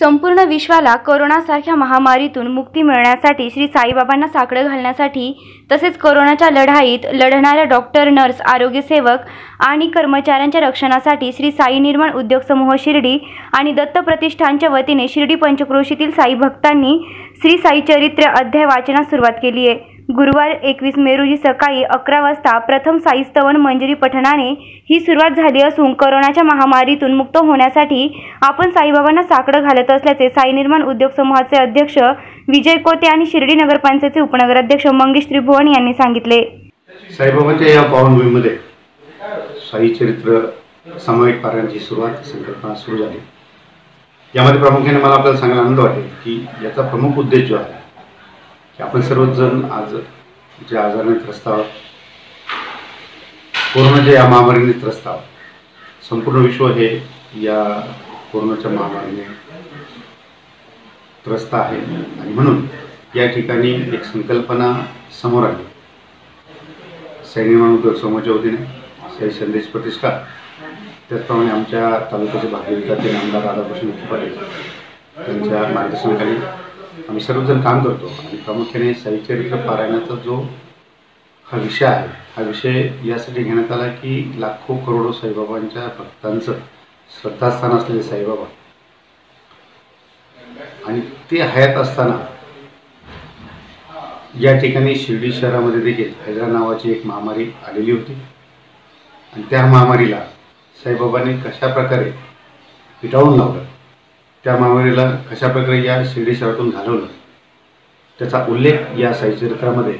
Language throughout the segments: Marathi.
संपूर्ण विश्वाला कोरोनासारख्या महामारीतून मुक्ती मिळण्यासाठी श्री साईबाबांना साकडं घालण्यासाठी तसेच कोरोनाच्या लढाईत लढणाऱ्या डॉक्टर नर्स आरोग्यसेवक आणि कर्मचाऱ्यांच्या रक्षणासाठी श्री साई निर्माण उद्योग समूह शिर्डी आणि दत्त प्रतिष्ठानच्या वतीने शिर्डी पंचक्रोशीतील साई भक्तांनी श्री साई चरित्र अध्याय वाचनास सुरुवात केली आहे. गुरुवार एकवीस मे रोजी सकाळी अकरा वाजता प्रथम साईस्तवन मंजरी पठणाने ही सुरुवात झाली असून करोनाच्या महामारीतून मुक्त होण्यासाठी आपण साईबाबांना साकडं घालत असल्याचे साई निर्माण उद्योग समूहाचे अध्यक्ष विजय कोते आणि शिर्डी नगरपंचायतचे उपनगराध्यक्ष मंगेश त्रिभुवन यांनी सांगितले. साईबाबांच्या या पावनभूमीमध्ये साई चरित्र सामायिक पारायणाची सुरुवात संकल्पना सुरू झाली. यामध्ये प्रामुख्याने मला आपल्याला सांगायला आनंद वाटेल की याचा प्रमुख उद्देश जो आहे की आपण सर्वजण आज ज्या आजाराने त्रस्त आहोत कोरोनाच्या या महामारीने त्रस्त आहोत. संपूर्ण विश्व हे या कोरोनाच्या महामारीने त्रस्त आहे. आणि म्हणून या ठिकाणी एक संकल्पना समोर आली. सैनिमान उद्योग समूहाच्या वतीने साई संदेश प्रतिष्ठा. त्याचप्रमाणे आमच्या तालुक्याचे भारतीय विद्यार्थी आमदार राधाकृष्ण विखे पाटील त्यांच्या मार्गदर्शनाखाली आम्ही सर्वजण काम करतो आणि प्रामुख्याने साहित्यरित्र पारायणाचा जो हा विषय आहे हा विषय यासाठी घेण्यात आला की लाखो करोडो साईबाबांच्या भक्तांचं श्रद्धास्थान असलेले साईबाबा. आणि ते हयात असताना या ठिकाणी शिर्डी शहरामध्ये देखील हैदरा नावाची एक महामारी आलेली होती. आणि त्या महामारीला साईबाबांनी कशा प्रकारे पिटाळून लावलं? त्या महामारीला कशाप्रकारे या शिर्डी शहरातून घालवलं त्याचा उल्लेख या साहित्यचित्रामध्ये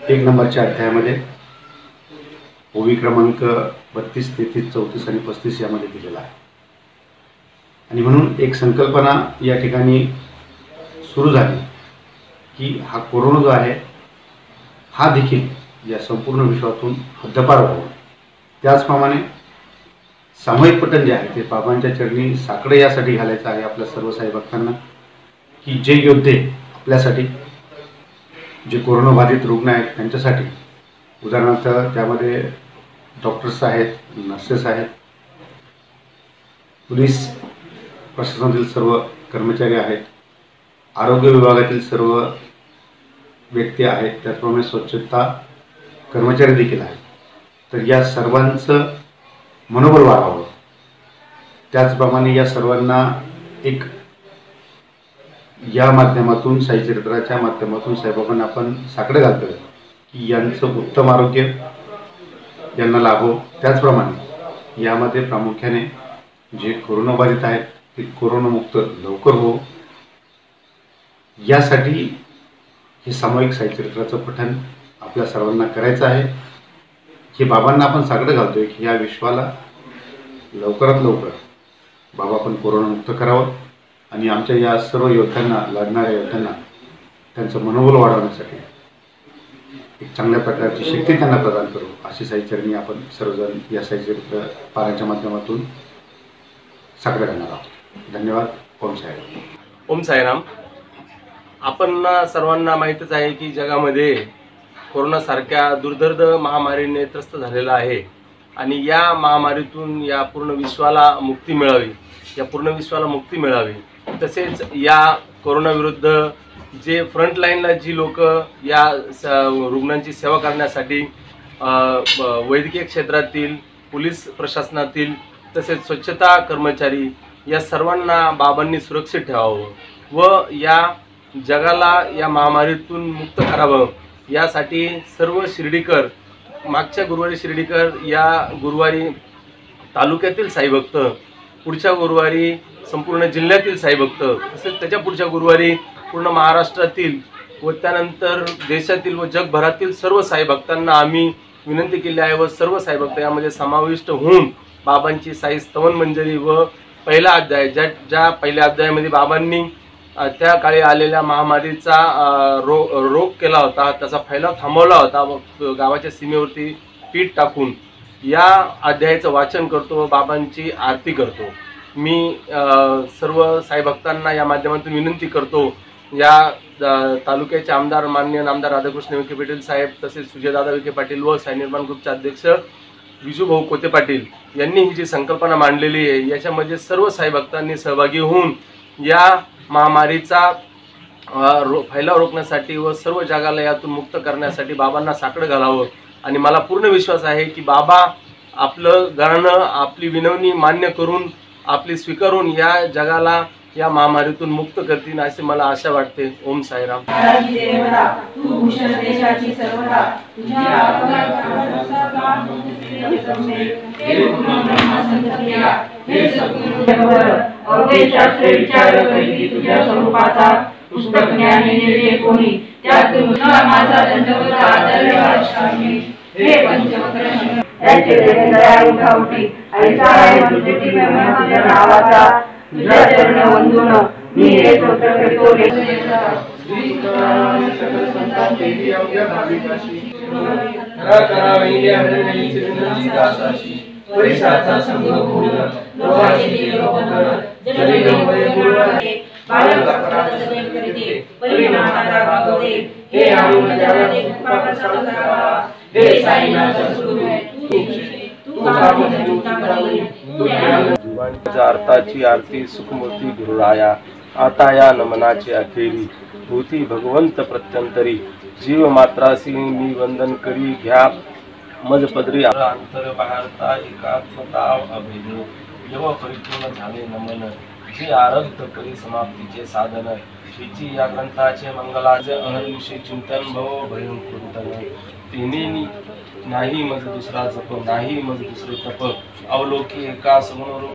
एक नंबरच्या अध्यायामध्ये ओवी क्रमांक बत्तीस तेहतीस चौतीस आणि पस्तीस यामध्ये दिलेला आहे. आणि म्हणून एक संकल्पना या ठिकाणी सुरू झाली की हा कोरोना जो आहे हा देखील या संपूर्ण विश्वातून हद्दपार व्हावा त्याचप्रमाणे सामूहिक पठण जे आहे. ते बाबांच्या चरणी साकडे यासाठी घालायचं आहे आपल्या सर्व साई भक्तांना. की जे योद्धे आपल्यासाठी जे कोरोनाबाधित रुग्ण आहेत त्यांच्यासाठी. उदाहरणार्थ त्यामध्ये डॉक्टर्स आहेत नर्सेस आहेत. पोलीस प्रशासनातील सर्व कर्मचारी आहेत. आरोग्य विभागातील सर्व व्यक्ती आहेत. त्याचप्रमाणे स्वच्छता कर्मचारी देखील आहेत. तर या सर्वांचं मनोबल वाढावं. त्याचप्रमाणे या सर्वांना एक या माध्यमातून साईचरित्राच्या माध्यमातून साईबाबांना आपण साकडं घालतोय की यांचं उत्तम आरोग्य यांना लाभो. त्याचप्रमाणे यामध्ये प्रामुख्याने जे कोरोनाबाधित आहेत ते कोरोनामुक्त लवकर हो. यासाठी हे सामूहिक साईचरित्राचं पठण आपल्या सर्वांना करायचं आहे. हे बाबांना आपण साकडं घालतोय की या विश्वाला लवकरात लवकर बाबा आपण कोरोनामुक्त करावं आणि आमच्या या सर्व योद्ध्यांना लढणाऱ्या योद्ध्यांना त्यांचं मनोबल वाढवण्यासाठी एक चांगल्या प्रकारची शक्ती त्यांना प्रदान करू अशी साहित्यरणी आपण सर्वजण या साहित्य पाराच्या माध्यमातून साकडं घालणार आहोत. धन्यवाद. ओम साहेब ओम साईराम. आपण सर्वांना माहीतच आहे की जगामध्ये कोरोनासारख्या दुर्धर्द महामारीने त्रस्त झालेला आहे. आणि या महामारीतून या पूर्ण विश्वाला मुक्ती मिळावी या पूर्ण विश्वाला मुक्ती मिळावी. तसेच या कोरोनाविरुद्ध जे फ्रंटलाईनला जी लोक या स रुग्णांची सेवा करण्यासाठी वैद्यकीय क्षेत्रातील पोलीस प्रशासनातील तसेच स्वच्छता कर्मचारी या सर्वांना बाबांनी सुरक्षित ठेवावं व या जगाला या महामारीतून मुक्त करावं. यासाठी सर्व शिर्डीकर मागच्या गुरुवारी शिर्डीकर या गुरुवारी तालुक्यातील साईभक्त पुढच्या गुरुवारी संपूर्ण जिल्ह्यातील साईभक्त तसेच त्याच्या पुढच्या गुरुवारी पूर्ण महाराष्ट्रातील व त्यानंतर देशातील व जगभरातील सर्व साईभक्तांना आम्ही विनंती केली आहे व सर्व साईभक्त यामध्ये समाविष्ट होऊन बाबांची साई स्तवन मंजरी व पहिला अध्याय ज्या ज्या पहिल्या अध्यायामध्ये बाबांनी त्या काळी आलेल्या महामारीचा रो रोग केला होता त्याचा फैलाव थांबवला होता व गावाच्या सीमेवरती पीठ टाकून. या अध्यायाचं वाचन करतो व बाबांची आरती करतो. मी सर्व साईभक्तांना या माध्यमातून विनंती करतो या तालुक्याचे आमदार मान्य आमदार राधाकृष्ण विखे पाटील साहेब तसेच सुजयदादा विखे पाटील व साई निर्माण ग्रुपचे अध्यक्ष विजूभाऊ कोते पाटील यांनी ही जी संकल्पना मांडलेली आहे याच्यामध्ये सर्व साईभक्तांनी सहभागी होऊन या महामारीचा रो फैलाव रोखण्यासाठी व सर्व जगाला यातून मुक्त करण्यासाठी बाबांना साकडं घालावं. आणि मला पूर्ण विश्वास आहे की बाबा आपलं गाणं आपली विनवणी मान्य करून आपली स्वीकारून या जगाला या महामारीतून मुक्त करतील असे मला आशा वाटते. ओम साईराम. काळाची पुस्तक ज्ञानी कोणी माझा हे पंचवक्र त्याचे उठावटी ऐसा आहे तुझे नावाचा तुझ्या चरण वंदून मी हे स्तोत्र करतो परिसाचा संग भूल लोहाची देवबंधन जले लोभे गुरुवारे बालक अपराध सगळे करीते परिणामाला भागवते हे आम्ही जाणते कृपा प्रसाद करावा हे साईनाथ सद्गुरु तू तू आम्ही चिंता तू ज्ञान अर्थाची आरती सुखमूर्ती गुरुराया. आता या नमनाची अखेरी. भूती भगवंत प्रत्यंतरी. जीव मात्रासी मी वंदन करी घ्या मज पदरी. अंतर बाहेरता एकात्मता अभिन जेव्हा परिपूर्ण झाले नमन. जे करी समाप्तीचे साधन. हिची या ग्रंथाचे मंगलाचे अहर्निशी चिंतन भव भयं कुंतन तिन्ही नाही मज दुसरा जप नाही मज दुसरे तप. अवलोकी एका समोर